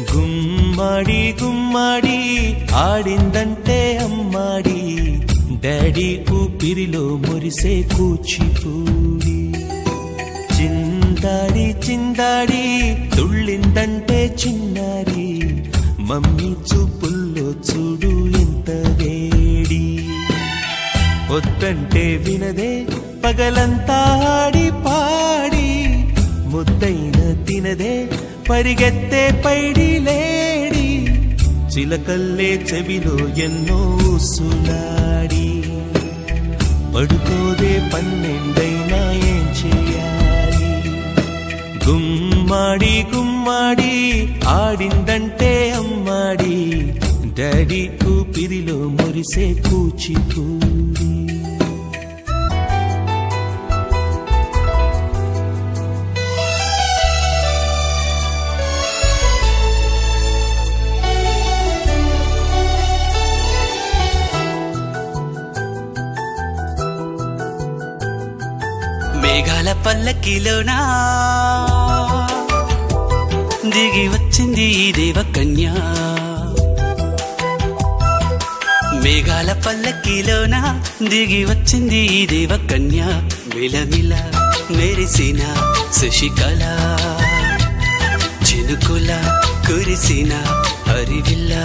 గుమ్మడి గుమ్మడి ఆడిందంటే అమ్మాడి. Daddy ఊపిరిలో మురిసే కూచిపూడి. చిందాడి చిందాడి తుళ్ళిందంటే చిన్నారి. మమ్మీ చూపుల్లో చూడు ఎంత వేడి. వద్దంటే వినదే పగలంతా ఆడి పాడి. ముద్దైన తినదే పరిగెత్తే పైడి లేడి చిలకల్లే చెవిలో ఎన్నో సులాడి. పడుకోదే పన్నెండైనా ఏం చేయాలి? గుమ్మాడి గుమ్మాడి ఆడిందంటే అమ్మాడి. డాడీ కూపిరిలో మురిసే కూచిపూడి. మేఘాల పల్లకిలోనా? దిగి వచ్చింది ఈ దేవకన్య. మేఘాల పల్లకిలోనా? దిగి వచ్చింది ఈ దేవకన్య. మిలమిల మెరిసిన శశికళ చినుకుల కురిసిన హరివిల్లా.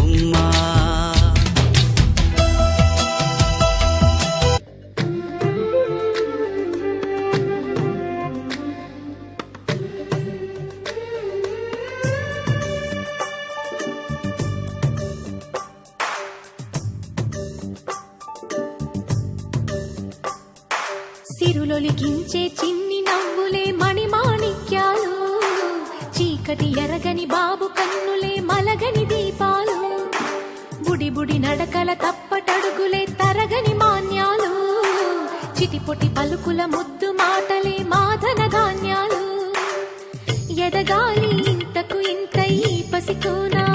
బొమ్మ చిన్ని నవ్వులే మణిమాణిక్యాలు. చీకటి ఎరగని బాబు కన్నులే మలగని దీపాలు. బుడి బుడి నడకల తప్పటడుగులే తరగని మాన్యాలు. చిటిపొటి పలుకుల ముద్దు మాటలే మాధన ధాన్యాలు ఎదగాలి ఇంతకు ఇంత ఈ పసికోనా